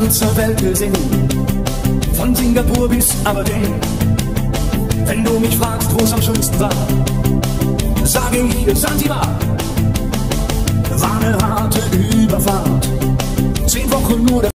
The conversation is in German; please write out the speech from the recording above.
ganze Welt gesehen, von Singapur bis Aberdeen. Wenn du mich fragst, wo es am schönsten war, sage ich Sansibar. War eine harte Überfahrt, zehn Wochen nur